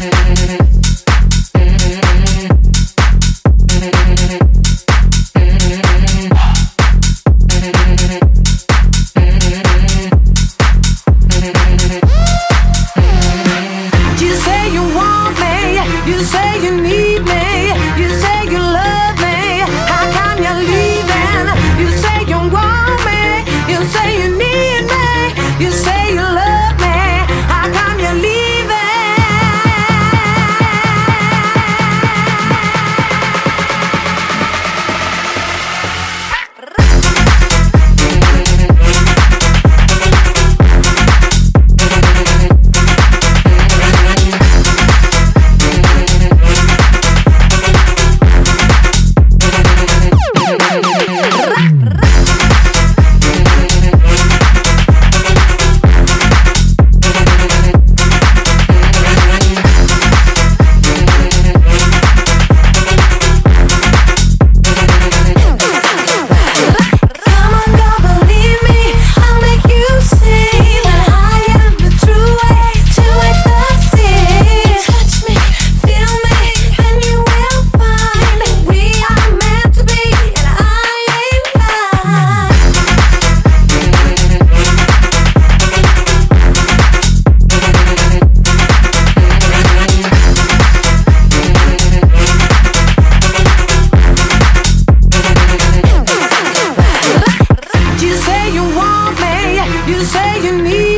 Thank you. You say you need